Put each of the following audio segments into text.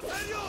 I'll you!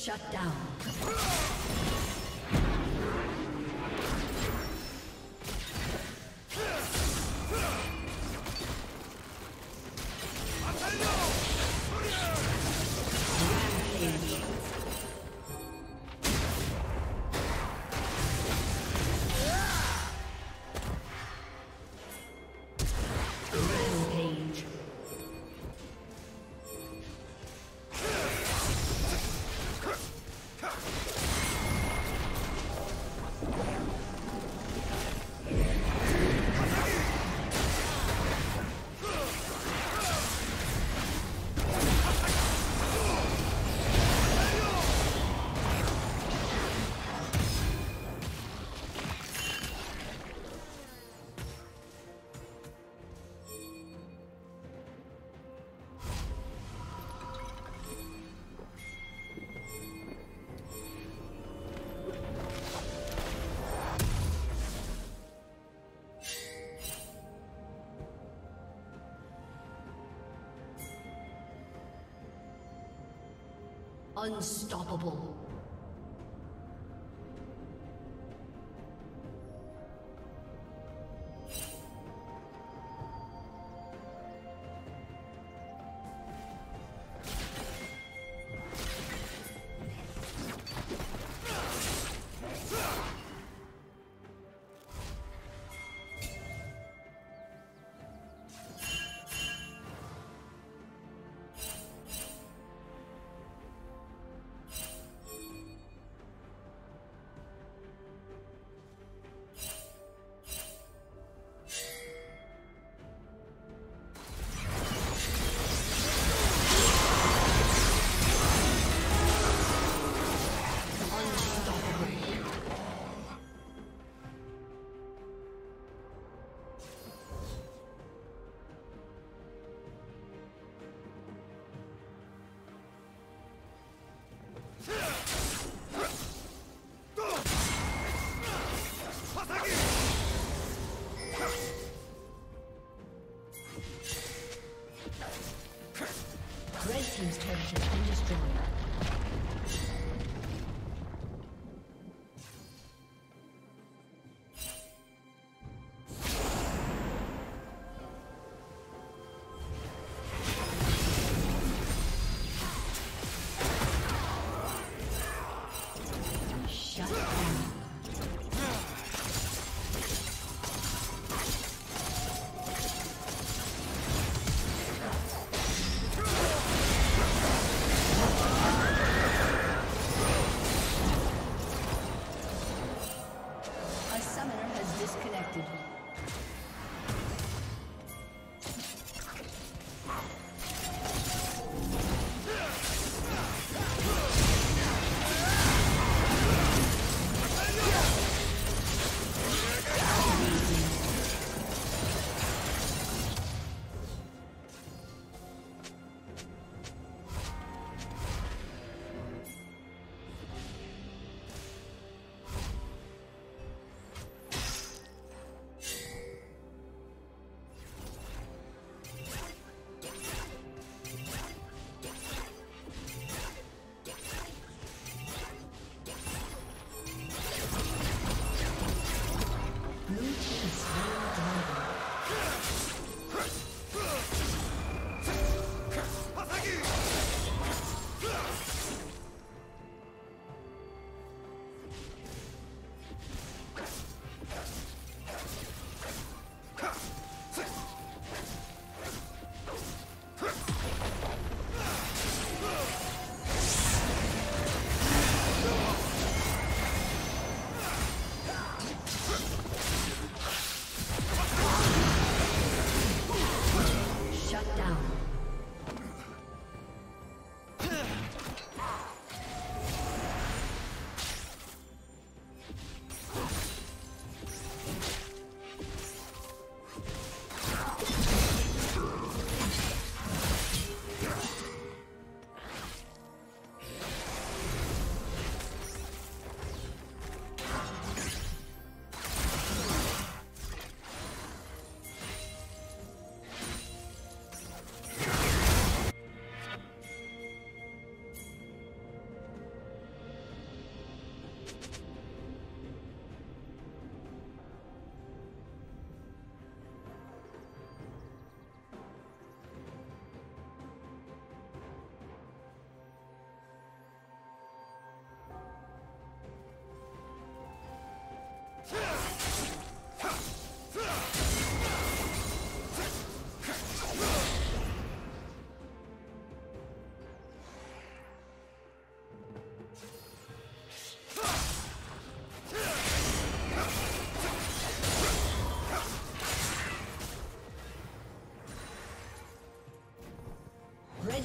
Shut down. Unstoppable.